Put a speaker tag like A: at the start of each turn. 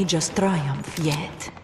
A: may just triumph yet.